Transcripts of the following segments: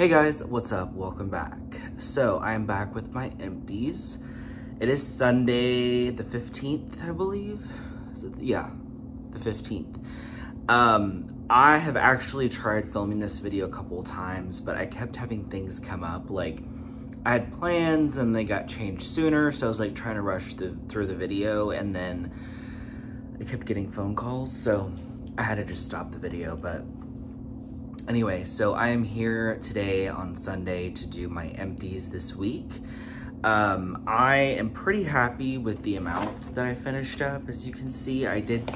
Hey guys, what's up? Welcome back. So I am back with my empties. It is Sunday the 15th, I believe. It, yeah, the 15th. Um, I have actually tried filming this video a couple times, but I kept having things come up. Like I had plans and they got changed sooner. So I was like trying to rush the, through the video and then I kept getting phone calls. So I had to just stop the video, but Anyway, so I am here today on Sunday to do my empties this week. Um, I am pretty happy with the amount that I finished up. As you can see, I did,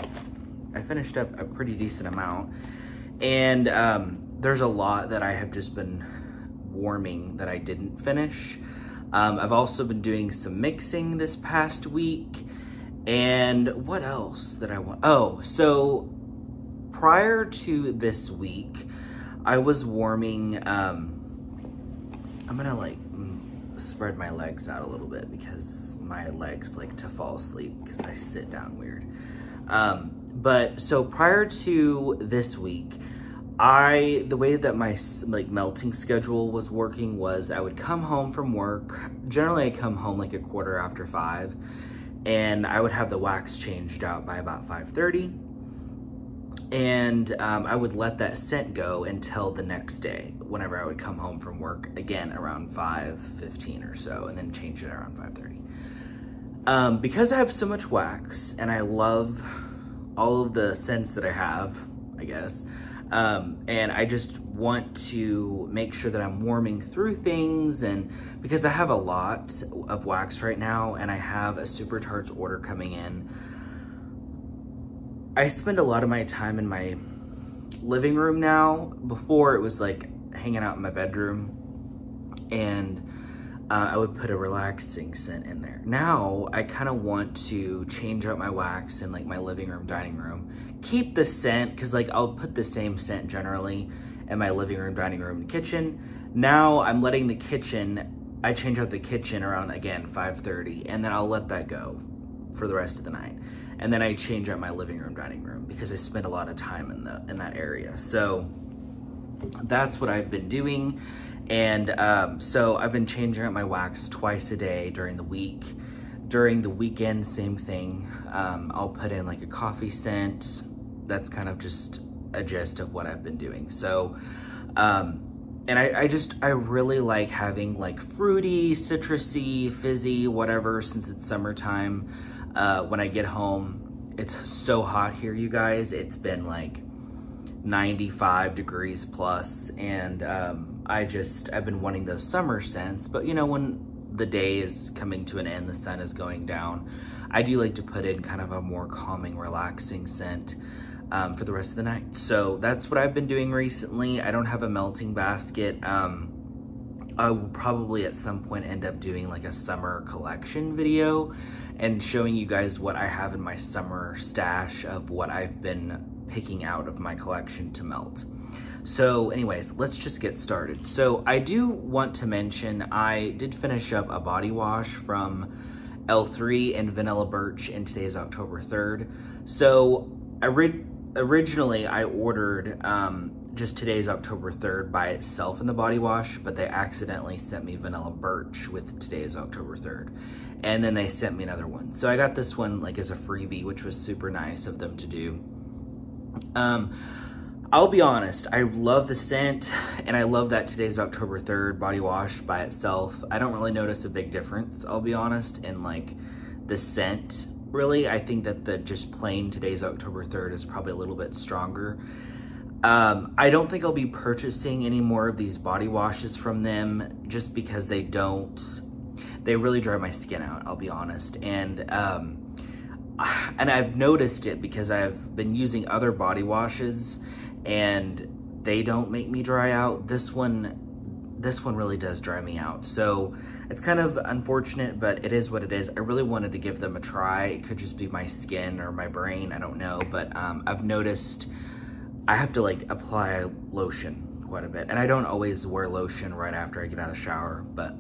I finished up a pretty decent amount. And um, there's a lot that I have just been warming that I didn't finish. Um, I've also been doing some mixing this past week. And what else that I want? Oh, so prior to this week, I was warming, um, I'm gonna like spread my legs out a little bit because my legs like to fall asleep because I sit down weird. Um, but so prior to this week, I, the way that my like melting schedule was working was I would come home from work. Generally I come home like a quarter after five and I would have the wax changed out by about 5.30 and um, I would let that scent go until the next day whenever I would come home from work again around 5.15 or so and then change it around 5.30. Um, because I have so much wax and I love all of the scents that I have, I guess, um, and I just want to make sure that I'm warming through things and because I have a lot of wax right now and I have a Super Tarts order coming in I spend a lot of my time in my living room now. Before it was like hanging out in my bedroom and uh, I would put a relaxing scent in there. Now I kind of want to change up my wax in like my living room, dining room. Keep the scent because like I'll put the same scent generally in my living room, dining room, and kitchen. Now I'm letting the kitchen, I change out the kitchen around again 5.30 and then I'll let that go for the rest of the night and then I change out my living room, dining room because I spend a lot of time in the in that area. So that's what I've been doing. And um, so I've been changing out my wax twice a day during the week. During the weekend, same thing. Um, I'll put in like a coffee scent. That's kind of just a gist of what I've been doing. So, um, and I, I just, I really like having like fruity, citrusy, fizzy, whatever, since it's summertime uh, when I get home. It's so hot here, you guys. It's been like 95 degrees plus, and um, I just, I've been wanting those summer scents, but you know, when the day is coming to an end, the sun is going down, I do like to put in kind of a more calming, relaxing scent um, for the rest of the night. So that's what I've been doing recently. I don't have a melting basket. Um, I will probably at some point end up doing like a summer collection video and showing you guys what I have in my summer stash of what I've been picking out of my collection to melt. So anyways, let's just get started. So I do want to mention, I did finish up a body wash from L3 and Vanilla Birch and today's October 3rd. So originally I ordered um, just today's October 3rd by itself in the body wash, but they accidentally sent me Vanilla Birch with today's October 3rd. And then they sent me another one. So I got this one like as a freebie, which was super nice of them to do. Um, I'll be honest, I love the scent and I love that today's October 3rd body wash by itself. I don't really notice a big difference, I'll be honest, in like the scent. Really, I think that the just plain today's October 3rd is probably a little bit stronger. Um, I don't think I'll be purchasing any more of these body washes from them just because they don't, they really dry my skin out, I'll be honest. And, um, and I've noticed it because I've been using other body washes and they don't make me dry out. This one, this one really does dry me out. So it's kind of unfortunate, but it is what it is. I really wanted to give them a try. It could just be my skin or my brain, I don't know. But um, I've noticed I have to like apply lotion quite a bit. And I don't always wear lotion right after I get out of the shower, but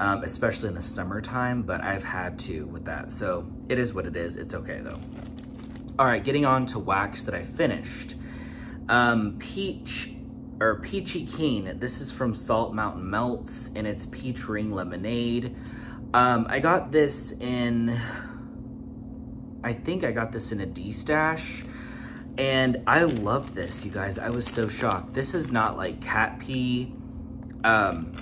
um, especially in the summertime, but I've had to with that. So it is what it is. It's okay though. All right, getting on to wax that I finished. Um, Peach or Peachy Keen. This is from Salt Mountain Melts, and it's Peach Ring Lemonade. Um, I got this in, I think I got this in a D-stash, and I loved this, you guys. I was so shocked. This is not like cat pee um,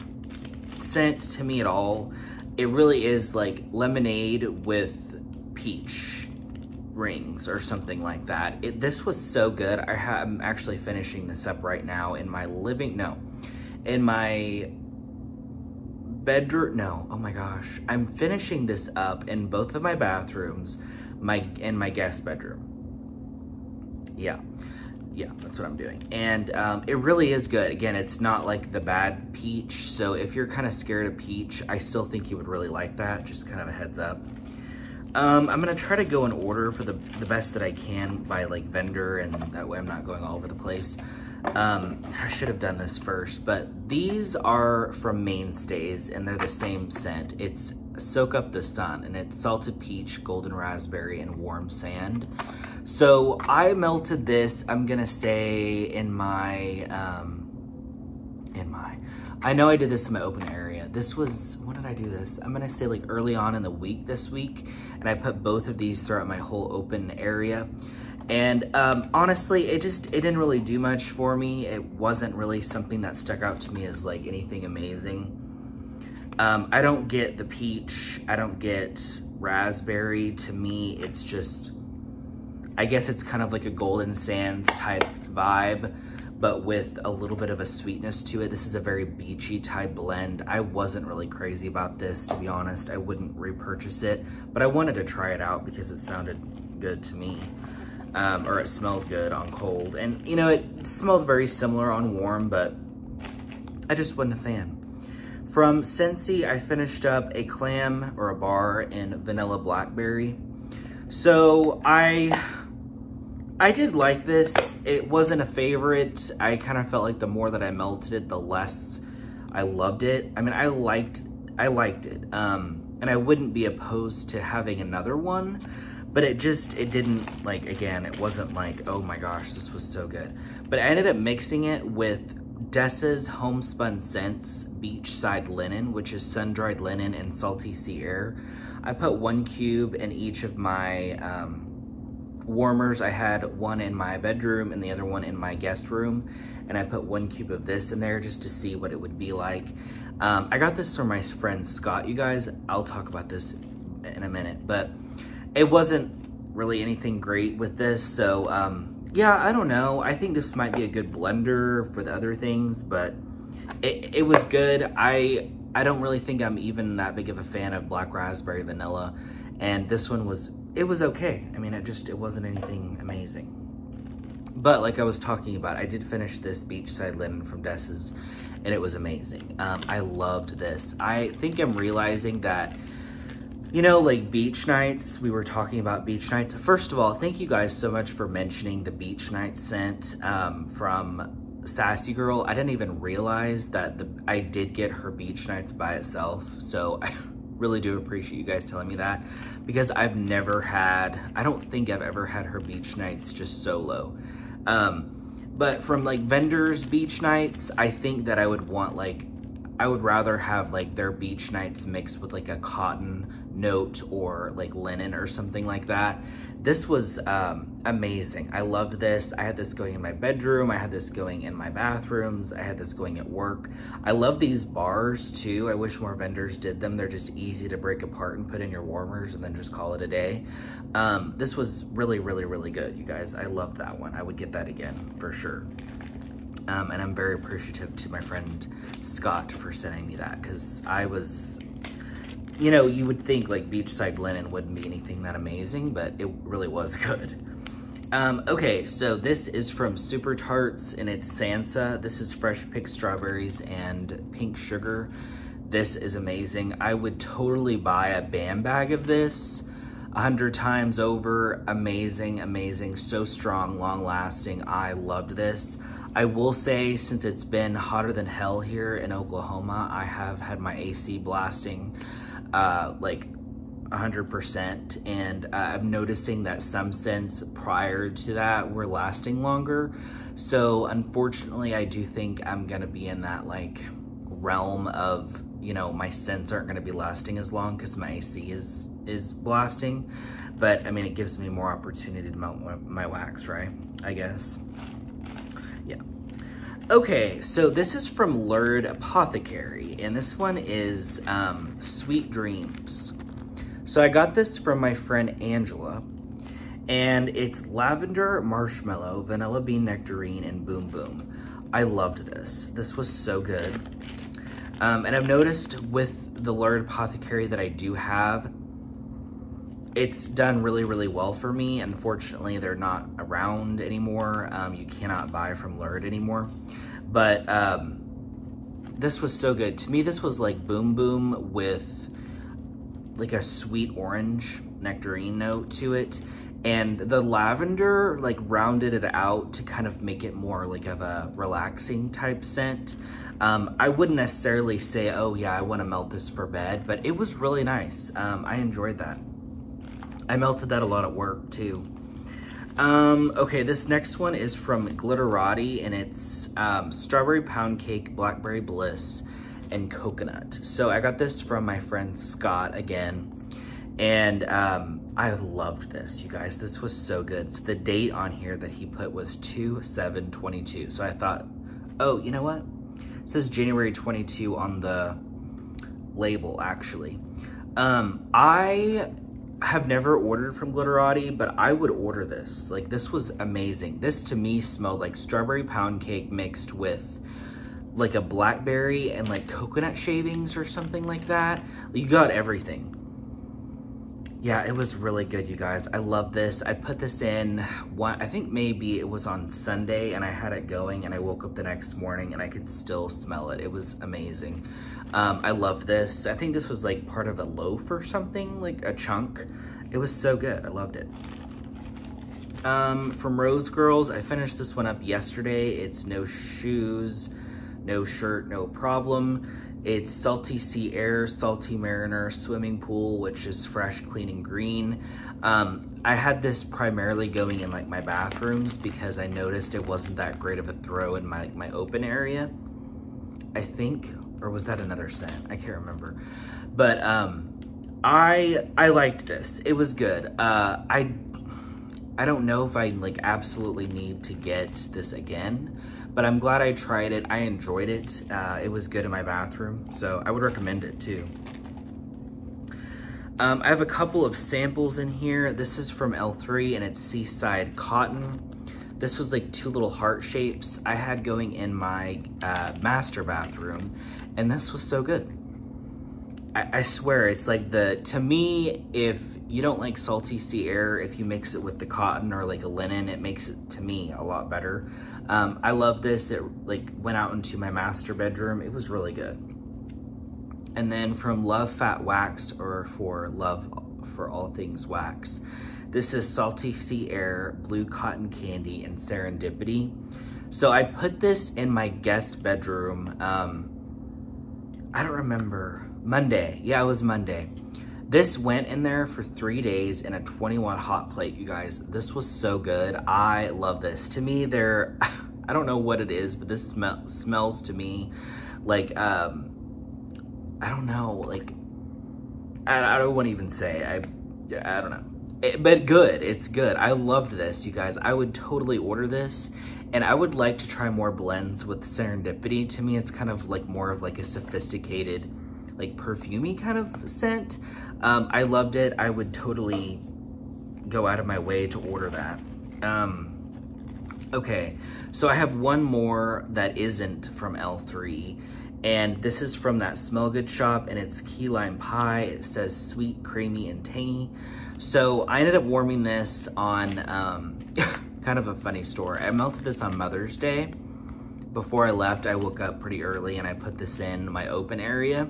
scent to me at all. It really is like lemonade with peach rings or something like that. It, this was so good. I am actually finishing this up right now in my living, no, in my bedroom, no, oh my gosh. I'm finishing this up in both of my bathrooms, my in my guest bedroom. Yeah, yeah, that's what I'm doing. And um, it really is good. Again, it's not like the bad peach. So if you're kind of scared of peach, I still think you would really like that. Just kind of a heads up. Um, I'm gonna try to go in order for the, the best that I can by like vendor and that way I'm not going all over the place. Um, I should have done this first, but these are from Mainstays and they're the same scent. It's Soak Up the Sun and it's salted peach, golden raspberry, and warm sand. So I melted this, I'm gonna say in my, um, in my, I know I did this in my open area. This was, when did I do this? I'm gonna say like early on in the week this week, and I put both of these throughout my whole open area. And um, honestly, it just, it didn't really do much for me. It wasn't really something that stuck out to me as like anything amazing. Um, I don't get the peach. I don't get raspberry. To me, it's just, I guess it's kind of like a golden sands type vibe, but with a little bit of a sweetness to it. This is a very beachy type blend. I wasn't really crazy about this, to be honest. I wouldn't repurchase it, but I wanted to try it out because it sounded good to me um, or it smelled good on cold. And you know, it smelled very similar on warm, but I just wasn't a fan. From Scentsy, I finished up a clam or a bar in vanilla blackberry. So I, I did like this. It wasn't a favorite. I kind of felt like the more that I melted it, the less I loved it. I mean, I liked, I liked it. Um, and I wouldn't be opposed to having another one but it just, it didn't, like, again, it wasn't like, oh my gosh, this was so good. But I ended up mixing it with Dessa's Homespun Scents Beachside Linen, which is sun-dried linen and salty sea air. I put one cube in each of my um, warmers. I had one in my bedroom and the other one in my guest room. And I put one cube of this in there just to see what it would be like. Um, I got this from my friend Scott, you guys. I'll talk about this in a minute. But it wasn't really anything great with this. So um, yeah, I don't know. I think this might be a good blender for the other things, but it, it was good. I I don't really think I'm even that big of a fan of black raspberry vanilla. And this one was, it was okay. I mean, it just, it wasn't anything amazing. But like I was talking about, I did finish this beachside linen from Dessa's and it was amazing. Um, I loved this. I think I'm realizing that you know, like beach nights, we were talking about beach nights. First of all, thank you guys so much for mentioning the beach night scent um, from Sassy Girl. I didn't even realize that the, I did get her beach nights by itself. So I really do appreciate you guys telling me that because I've never had, I don't think I've ever had her beach nights just solo. Um, but from like vendors beach nights, I think that I would want like, I would rather have like their beach nights mixed with like a cotton note or like linen or something like that. This was um, amazing. I loved this. I had this going in my bedroom. I had this going in my bathrooms. I had this going at work. I love these bars too. I wish more vendors did them. They're just easy to break apart and put in your warmers and then just call it a day. Um, this was really, really, really good, you guys. I loved that one. I would get that again for sure. Um, and I'm very appreciative to my friend Scott for sending me that because I was you know, you would think like beachside linen wouldn't be anything that amazing, but it really was good. Um, okay, so this is from Super Tarts and it's Sansa. This is fresh picked strawberries and pink sugar. This is amazing. I would totally buy a band bag of this a hundred times over. Amazing, amazing, so strong, long lasting. I loved this. I will say, since it's been hotter than hell here in Oklahoma, I have had my AC blasting uh, like 100% and uh, I'm noticing that some scents prior to that were lasting longer. So unfortunately, I do think I'm gonna be in that like realm of, you know, my scents aren't gonna be lasting as long because my AC is, is blasting. But I mean, it gives me more opportunity to melt my wax, right? I guess. Yeah. Okay, so this is from Lurid Apothecary, and this one is um, Sweet Dreams. So I got this from my friend Angela, and it's lavender, marshmallow, vanilla bean nectarine, and boom boom. I loved this. This was so good. Um, and I've noticed with the Lurid Apothecary that I do have, it's done really, really well for me. Unfortunately, they're not around anymore. Um, you cannot buy from Lurid anymore. But um, this was so good. To me, this was like Boom Boom with like a sweet orange nectarine note to it. And the lavender like rounded it out to kind of make it more like of a relaxing type scent. Um, I wouldn't necessarily say, oh yeah, I want to melt this for bed, but it was really nice. Um, I enjoyed that. I melted that a lot at work too. Um, okay, this next one is from Glitterati and it's um, strawberry pound cake, blackberry bliss, and coconut. So I got this from my friend Scott again. And um, I loved this, you guys. This was so good. So the date on here that he put was 2-7-22. So I thought, oh, you know what? It says January 22 on the label, actually. Um, I have never ordered from Glitterati, but I would order this. Like, this was amazing. This, to me, smelled like strawberry pound cake mixed with like a blackberry and like coconut shavings or something like that. You got everything. Yeah, it was really good, you guys. I love this. I put this in one, I think maybe it was on Sunday and I had it going and I woke up the next morning and I could still smell it. It was amazing. Um, I love this. I think this was like part of a loaf or something, like a chunk. It was so good. I loved it. Um, from Rose Girls, I finished this one up yesterday. It's No Shoes, No Shirt, No Problem. It's Salty Sea Air, Salty Mariner Swimming Pool, which is fresh, clean, and green. Um, I had this primarily going in like my bathrooms because I noticed it wasn't that great of a throw in my, my open area. I think, or was that another scent? I can't remember. But um, I I liked this. It was good. Uh, I I don't know if I like absolutely need to get this again but I'm glad I tried it. I enjoyed it. Uh, it was good in my bathroom, so I would recommend it too. Um, I have a couple of samples in here. This is from L3 and it's Seaside Cotton. This was like two little heart shapes I had going in my uh, master bathroom and this was so good. I, I swear it's like the, to me, if you don't like salty sea air, if you mix it with the cotton or like a linen, it makes it to me a lot better. Um, I love this. It like went out into my master bedroom. It was really good. And then from Love Fat Wax or for Love for All Things Wax, this is Salty Sea Air, Blue Cotton Candy, and Serendipity. So I put this in my guest bedroom. Um, I don't remember. Monday. Yeah, it was Monday. This went in there for three days in a 20 watt hot plate, you guys. This was so good. I love this. To me, they're, I don't know what it is, but this smell, smells to me like, um, I don't know, like, I, I don't want to even say, I, yeah, I don't know. It, but good, it's good. I loved this, you guys. I would totally order this and I would like to try more blends with Serendipity. To me, it's kind of like more of like a sophisticated, like perfumey kind of scent. Um, I loved it. I would totally go out of my way to order that. Um, okay, so I have one more that isn't from L3. And this is from that Smell Good shop and it's key lime pie. It says sweet, creamy, and tangy. So I ended up warming this on um, kind of a funny story. I melted this on Mother's Day. Before I left, I woke up pretty early and I put this in my open area.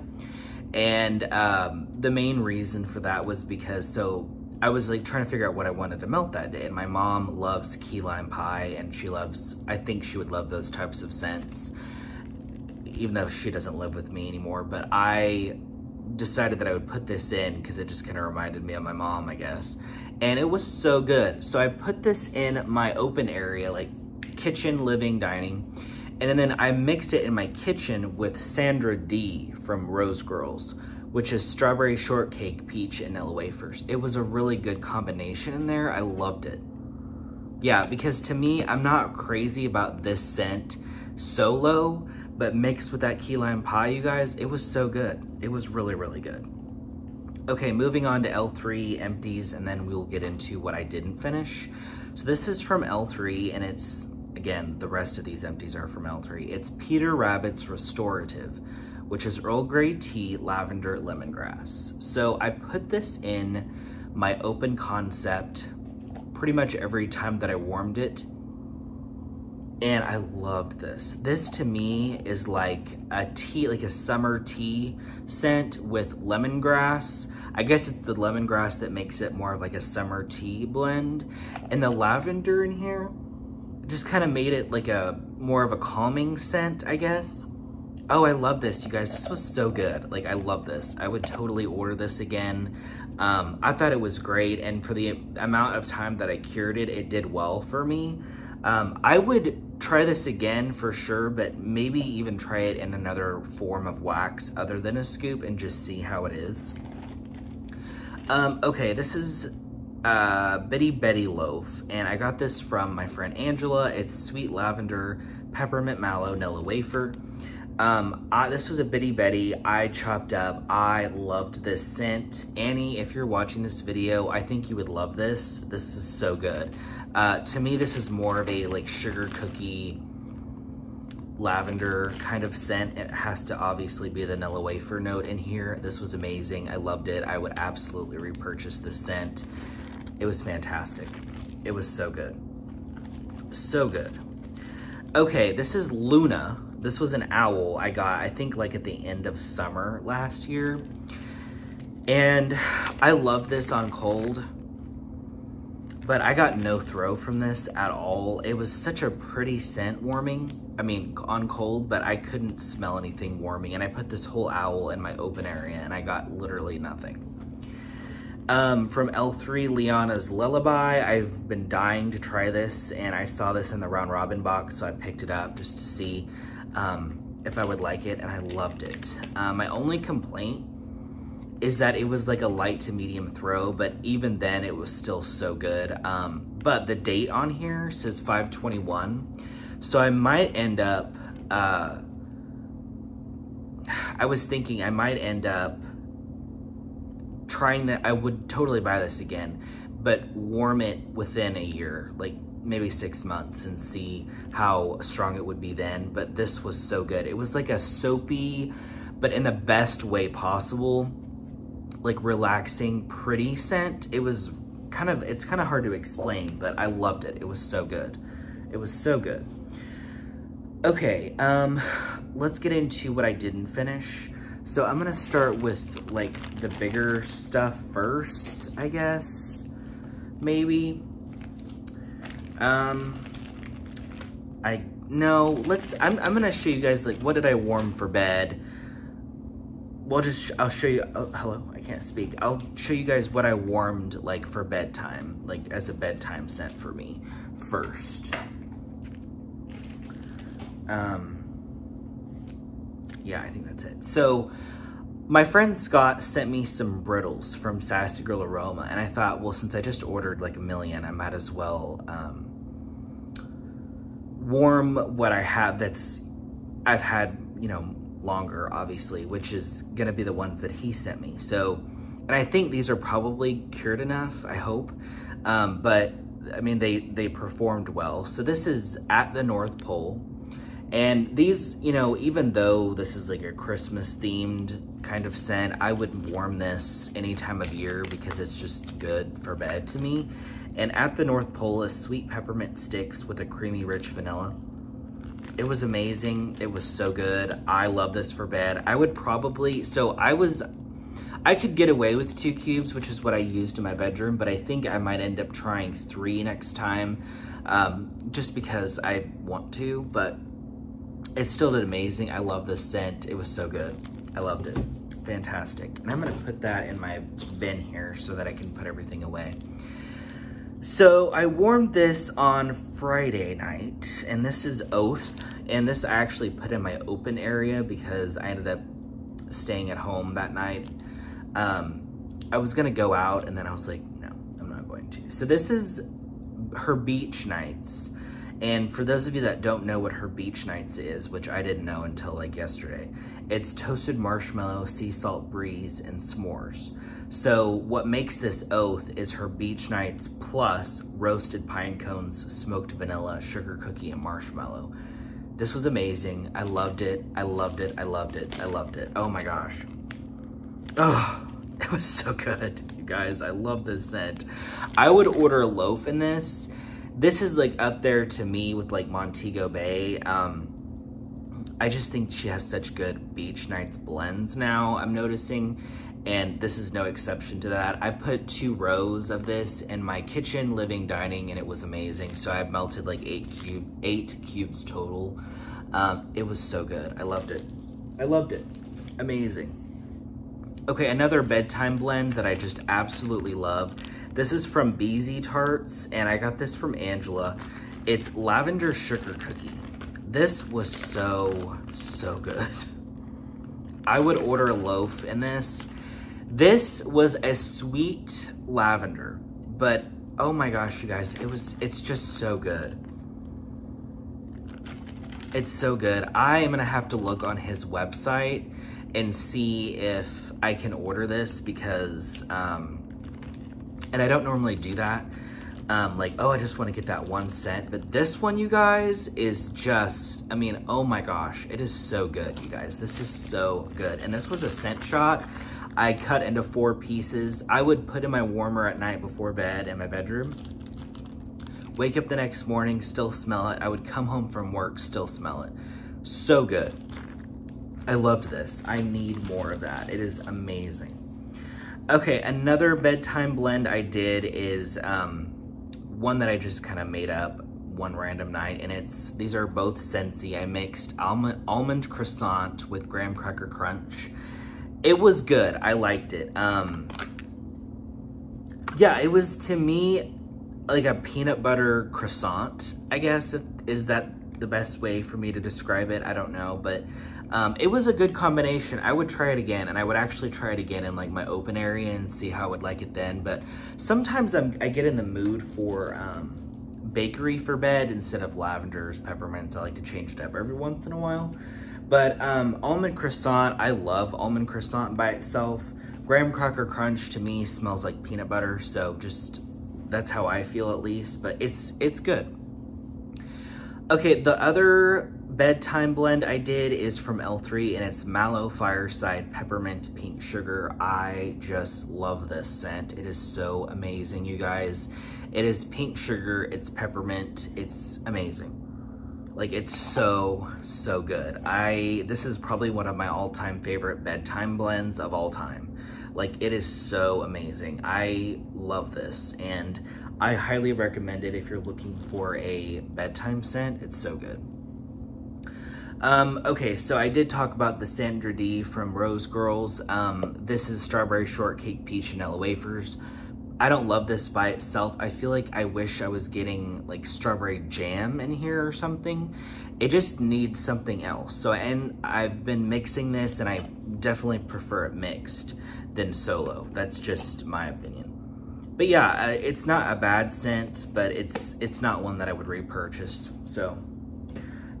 And um, the main reason for that was because, so I was like trying to figure out what I wanted to melt that day. And my mom loves key lime pie and she loves, I think she would love those types of scents, even though she doesn't live with me anymore. But I decided that I would put this in because it just kind of reminded me of my mom, I guess. And it was so good. So I put this in my open area, like kitchen, living, dining. And then I mixed it in my kitchen with Sandra Dee from Rose Girls, which is strawberry shortcake, peach, and vanilla wafers. It was a really good combination in there. I loved it. Yeah, because to me, I'm not crazy about this scent solo, but mixed with that key lime pie, you guys, it was so good. It was really, really good. Okay, moving on to L3 empties, and then we'll get into what I didn't finish. So this is from L3, and it's, again, the rest of these empties are from L3. It's Peter Rabbit's Restorative, which is Earl Grey tea, lavender, lemongrass. So I put this in my open concept pretty much every time that I warmed it and I loved this. This to me is like a tea, like a summer tea scent with lemongrass. I guess it's the lemongrass that makes it more of like a summer tea blend. And the lavender in here just kind of made it like a more of a calming scent, I guess. Oh, I love this, you guys. This was so good. Like, I love this. I would totally order this again. Um, I thought it was great, and for the amount of time that I cured it, it did well for me. Um, I would try this again for sure, but maybe even try it in another form of wax other than a scoop and just see how it is. Um, okay, this is uh, Bitty Betty Loaf, and I got this from my friend Angela. It's sweet lavender, peppermint mallow, vanilla wafer. Um, I, this was a Bitty Betty I chopped up. I loved this scent. Annie, if you're watching this video, I think you would love this. This is so good. Uh, to me, this is more of a like sugar cookie lavender kind of scent. It has to obviously be the vanilla wafer note in here. This was amazing. I loved it. I would absolutely repurchase this scent. It was fantastic. It was so good. So good. Okay, this is Luna this was an owl I got, I think like at the end of summer last year. And I love this on cold, but I got no throw from this at all. It was such a pretty scent warming. I mean, on cold, but I couldn't smell anything warming. And I put this whole owl in my open area and I got literally nothing. Um, from L3, Liana's Lullaby. I've been dying to try this and I saw this in the round robin box, so I picked it up just to see um, if I would like it, and I loved it. Uh, my only complaint is that it was like a light to medium throw, but even then it was still so good. Um, but the date on here says 521, so I might end up, uh, I was thinking I might end up trying that, I would totally buy this again, but warm it within a year, like maybe six months and see how strong it would be then. But this was so good. It was like a soapy, but in the best way possible, like relaxing, pretty scent. It was kind of, it's kind of hard to explain, but I loved it. It was so good. It was so good. Okay, um, let's get into what I didn't finish. So I'm gonna start with like the bigger stuff first, I guess, maybe. Um, I, no, let's, I'm, I'm gonna show you guys, like, what did I warm for bed? We'll just, I'll show you, oh, hello, I can't speak. I'll show you guys what I warmed, like, for bedtime, like, as a bedtime scent for me first. Um, yeah, I think that's it. So, my friend Scott sent me some brittles from Sassy Girl Aroma, and I thought, well, since I just ordered like a million, I might as well um, warm what I have that's I've had, you know, longer, obviously, which is gonna be the ones that he sent me. So, and I think these are probably cured enough, I hope. Um, but I mean, they, they performed well. So this is at the North Pole. And these, you know, even though this is like a Christmas themed kind of scent, I would warm this any time of year because it's just good for bed to me. And at the North Pole is sweet peppermint sticks with a creamy rich vanilla. It was amazing. It was so good. I love this for bed. I would probably, so I was, I could get away with two cubes, which is what I used in my bedroom, but I think I might end up trying three next time, um, just because I want to, but it still did amazing. I love the scent. It was so good. I loved it. fantastic. And I'm gonna put that in my bin here so that I can put everything away. So I warmed this on Friday night, and this is Oath. And this I actually put in my open area because I ended up staying at home that night. Um, I was gonna go out and then I was like, no, I'm not going to. So this is her beach nights. And for those of you that don't know what her beach nights is, which I didn't know until like yesterday, it's toasted marshmallow, sea salt breeze, and s'mores. So what makes this oath is her beach nights plus roasted pine cones, smoked vanilla, sugar cookie, and marshmallow. This was amazing. I loved it. I loved it. I loved it. I loved it. Oh my gosh. Oh, it was so good, you guys. I love this scent. I would order a loaf in this. This is like up there to me with like Montego Bay. Um, I just think she has such good beach nights blends now, I'm noticing. And this is no exception to that. I put two rows of this in my kitchen, living, dining, and it was amazing. So I melted like eight, cube, eight cubes total. Um, it was so good. I loved it. I loved it. Amazing. Okay, another bedtime blend that I just absolutely love. This is from Beezy Tarts, and I got this from Angela. It's lavender sugar cookie. This was so, so good. I would order a loaf in this. This was a sweet lavender, but oh my gosh, you guys, it was, it's just so good. It's so good. I am gonna have to look on his website and see if I can order this because, um, and I don't normally do that, um, like, oh, I just want to get that one scent. But this one, you guys, is just, I mean, oh my gosh, it is so good, you guys. This is so good. And this was a scent shot. I cut into four pieces. I would put in my warmer at night before bed in my bedroom. Wake up the next morning, still smell it. I would come home from work, still smell it. So good. I loved this. I need more of that. It is amazing. Okay, another bedtime blend I did is um, one that I just kind of made up one random night, and it's these are both Scentsy. I mixed almond almond croissant with graham cracker crunch. It was good. I liked it. Um, yeah, it was to me like a peanut butter croissant. I guess if, is that the best way for me to describe it? I don't know, but um, it was a good combination. I would try it again, and I would actually try it again in like my open area and see how I would like it then. But sometimes I'm, i get in the mood for um, bakery for bed instead of lavenders, peppermints. I like to change it up every once in a while. But um, almond croissant, I love almond croissant by itself. Graham cracker crunch to me smells like peanut butter, so just that's how I feel at least. But it's it's good. Okay, the other bedtime blend I did is from L3 and it's Mallow Fireside Peppermint Pink Sugar. I just love this scent. It is so amazing, you guys. It is pink sugar, it's peppermint, it's amazing. Like it's so, so good. I This is probably one of my all-time favorite bedtime blends of all time. Like it is so amazing. I love this and I highly recommend it if you're looking for a bedtime scent. It's so good. Um, okay, so I did talk about the Sandra Dee from Rose Girls. Um, this is strawberry shortcake peach vanilla wafers. I don't love this by itself. I feel like I wish I was getting like strawberry jam in here or something. It just needs something else. So, and I've been mixing this and I definitely prefer it mixed than solo. That's just my opinion. But yeah, uh, it's not a bad scent, but it's it's not one that I would repurchase. So,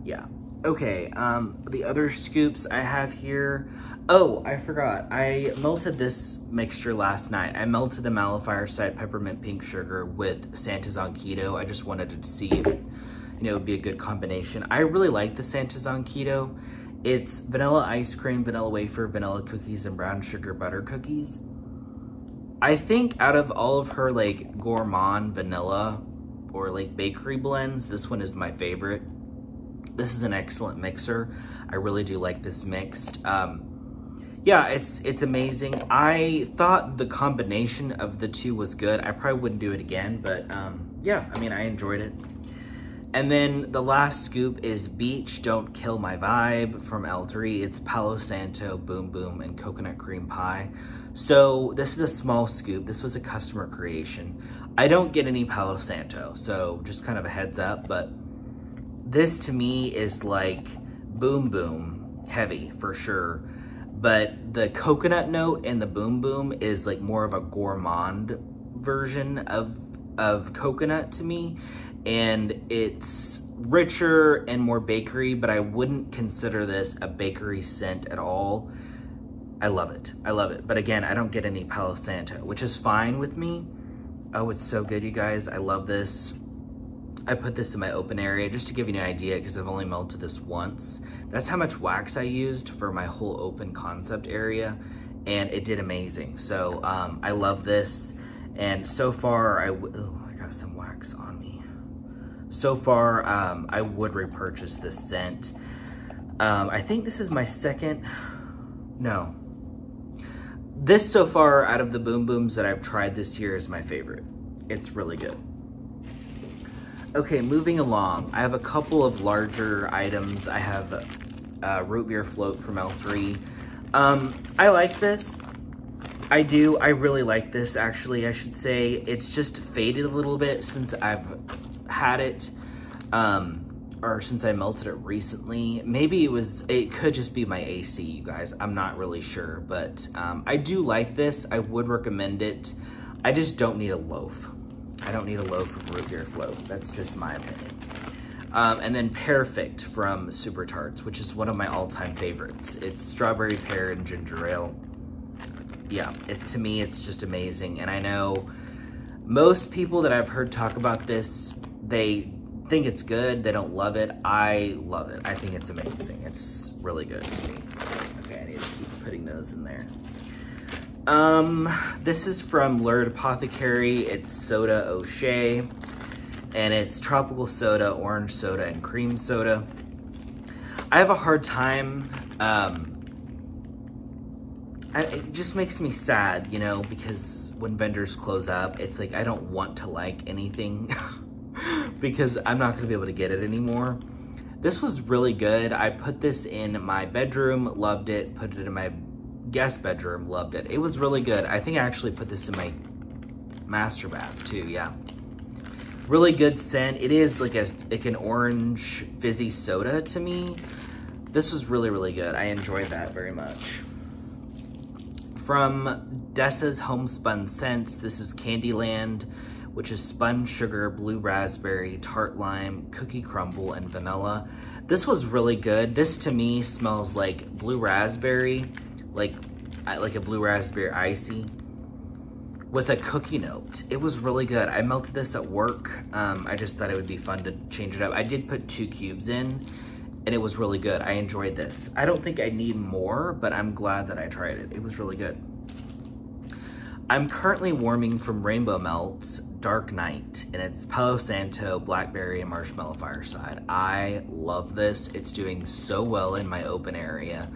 yeah. Okay, um, the other scoops I have here. Oh, I forgot. I melted this mixture last night. I melted the Mallow Fireside Peppermint Pink Sugar with Santa's on Keto. I just wanted to see if, you know, it would be a good combination. I really like the Santa's on Keto. It's vanilla ice cream, vanilla wafer, vanilla cookies, and brown sugar butter cookies. I think out of all of her, like, gourmand vanilla or, like, bakery blends, this one is my favorite. This is an excellent mixer. I really do like this mixed. Um, yeah, it's it's amazing. I thought the combination of the two was good. I probably wouldn't do it again, but um, yeah, I mean, I enjoyed it. And then the last scoop is Beach Don't Kill My Vibe from L3. It's Palo Santo, Boom Boom, and Coconut Cream Pie. So this is a small scoop. This was a customer creation. I don't get any Palo Santo, so just kind of a heads up, but this to me is like Boom Boom heavy for sure. But the coconut note and the Boom Boom is like more of a gourmand version of of coconut to me and it's richer and more bakery, but I wouldn't consider this a bakery scent at all. I love it. I love it. But again, I don't get any Palo Santo, which is fine with me. Oh, it's so good, you guys. I love this. I put this in my open area just to give you an idea because I've only melted this once. That's how much wax I used for my whole open concept area and it did amazing. So um, I love this. And so far, I, oh, I got some wax on me. So far, um, I would repurchase this scent. Um, I think this is my second, no. This so far out of the Boom Booms that I've tried this year is my favorite. It's really good. Okay, moving along. I have a couple of larger items. I have a root beer float from L3. Um, I like this. I do. I really like this, actually, I should say. It's just faded a little bit since I've had it, um, or since I melted it recently. Maybe it was, it could just be my AC, you guys. I'm not really sure, but um, I do like this. I would recommend it. I just don't need a loaf. I don't need a loaf of root beer float. That's just my opinion. Um, and then Perfect from Super Tarts, which is one of my all-time favorites. It's strawberry pear and ginger ale. Yeah, it, to me, it's just amazing. And I know most people that I've heard talk about this they think it's good, they don't love it. I love it. I think it's amazing. It's really good to me. Okay, I need to keep putting those in there. Um, this is from Lurid Apothecary. It's Soda O'Shea, and it's tropical soda, orange soda, and cream soda. I have a hard time, um, I, it just makes me sad, you know, because when vendors close up, it's like I don't want to like anything. because I'm not gonna be able to get it anymore. This was really good. I put this in my bedroom, loved it. Put it in my guest bedroom, loved it. It was really good. I think I actually put this in my master bath too, yeah. Really good scent. It is like a like an orange fizzy soda to me. This was really, really good. I enjoyed that very much. From Dessa's Homespun Scents, this is Candyland which is spun sugar, blue raspberry, tart lime, cookie crumble, and vanilla. This was really good. This to me smells like blue raspberry, like, like a blue raspberry icy with a cookie note. It was really good. I melted this at work. Um, I just thought it would be fun to change it up. I did put two cubes in and it was really good. I enjoyed this. I don't think I need more, but I'm glad that I tried it. It was really good. I'm currently warming from Rainbow Melts Dark Night, and it's Palo Santo, Blackberry, and Marshmallow Fireside. I love this. It's doing so well in my open area.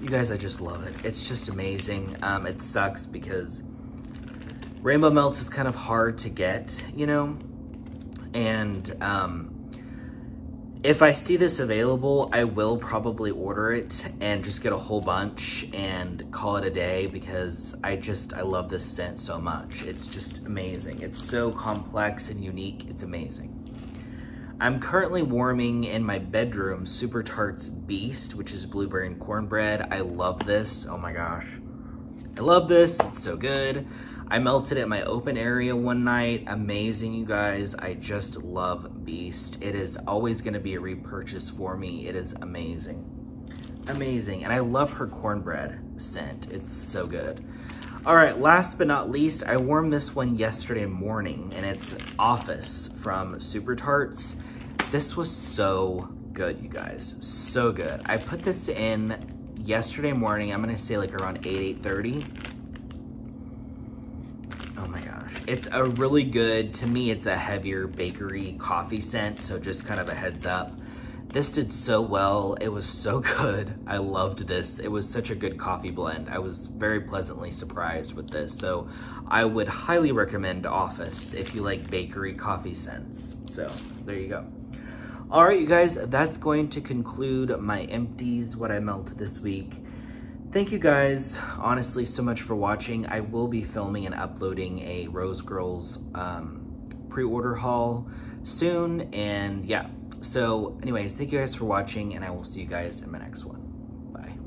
You guys, I just love it. It's just amazing. Um, it sucks because Rainbow Melts is kind of hard to get, you know? And um, if I see this available, I will probably order it and just get a whole bunch and call it a day because I just, I love this scent so much. It's just amazing. It's so complex and unique. It's amazing. I'm currently warming in my bedroom Super Tarts Beast, which is blueberry and cornbread. I love this. Oh my gosh. I love this. It's so good. I melted it in my open area one night. Amazing, you guys. I just love Beast. It is always gonna be a repurchase for me. It is amazing. Amazing. And I love her cornbread scent. It's so good. All right, last but not least, I warmed this one yesterday morning and it's Office from Super Tarts. This was so good, you guys. So good. I put this in yesterday morning. I'm gonna say like around 8, 8.30 Oh my gosh. It's a really good, to me, it's a heavier bakery coffee scent, so just kind of a heads up. this did so well. It was so good. I loved this. It was such a good coffee blend. I was very pleasantly surprised with this. So I would highly recommend Office if you like bakery coffee scents. So there you go. All right, you guys, that's going to conclude my empties, what I melt this week. Thank you guys, honestly, so much for watching. I will be filming and uploading a Rose Girls um, pre-order haul soon, and yeah, so anyways, thank you guys for watching and I will see you guys in my next one.